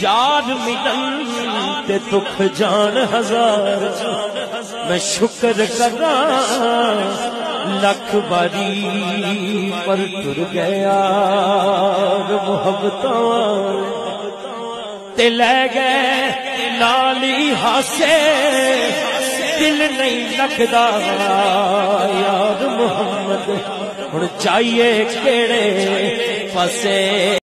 यार मिलन ते दुख जान हज़ार। मैं शुक्र करा, लख बारी पर तुर गया मोहब्बत ते ले गए नाली हासे। दिल नहीं लगदा यार मोहम्मद हूँ चाहिए केड़े पासे।